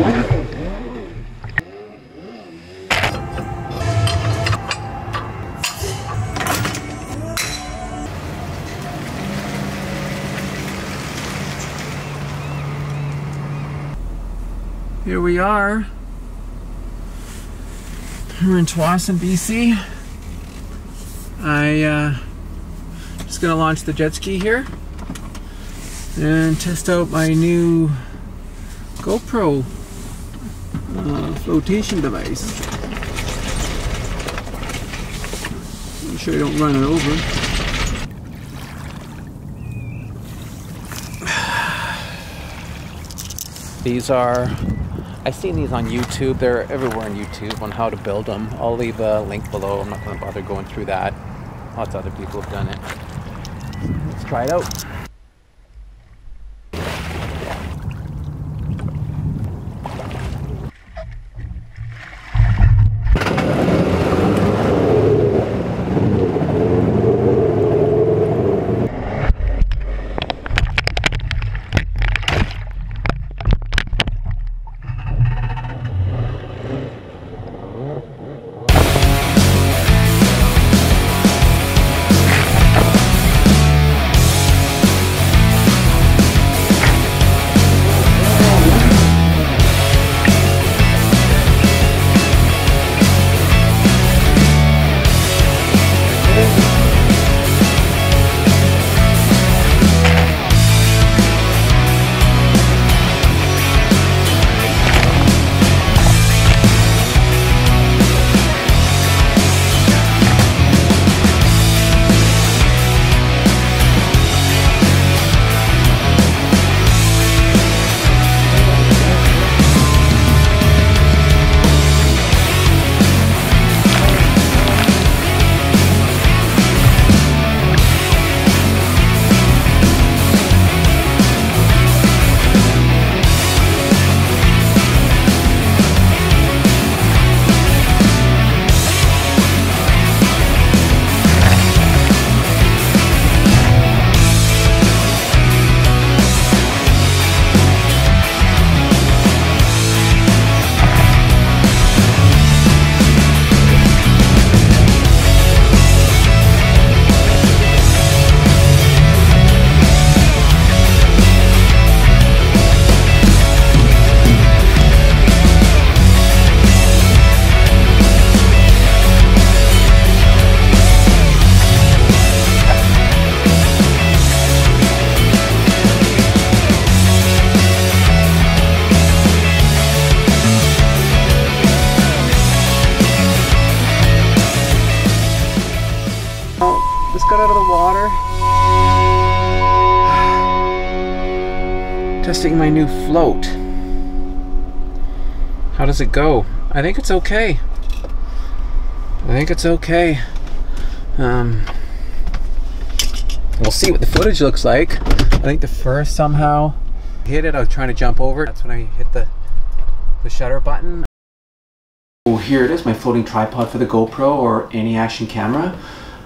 Here we are. We're in Tsawwassen, BC. I uh, just gonna launch the jet ski here and test out my new GoPro uh, flotation device. Make sure you don't run it over. These are, I've seen these on YouTube. They're everywhere on YouTube on how to build them. I'll leave a link below. I'm not going to bother going through that. Lots of other people have done it. Let's try it out. Got out of the water. Testing my new float. How does it go? I think it's okay. I think it's okay. Um, we'll see what the footage looks like. I think the first somehow hit it. I was trying to jump over. That's when I hit the the shutter button. Oh, here it is, my floating tripod for the GoPro or any action camera.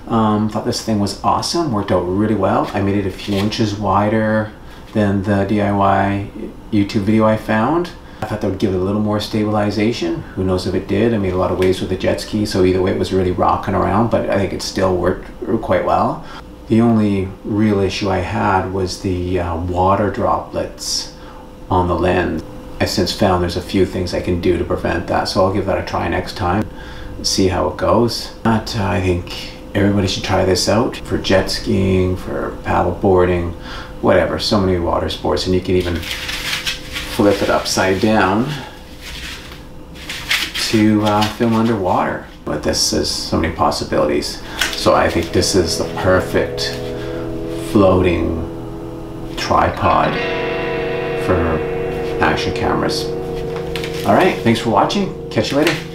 Um, thought this thing was awesome, worked out really well. I made it a few inches wider than the DIY YouTube video I found. I thought that would give it a little more stabilization. Who knows if it did. I made a lot of waves with the jet ski, so either way it was really rocking around, but I think it still worked quite well. The only real issue I had was the uh, water droplets on the lens. I've since found there's a few things I can do to prevent that, so I'll give that a try next time, see how it goes. But uh, I think everybody should try this out for jet skiing, for paddle boarding, whatever. So many water sports, and you can even flip it upside down to uh, film underwater. But this has so many possibilities. So I think this is the perfect floating tripod for action cameras. All right, thanks for watching. Catch you later.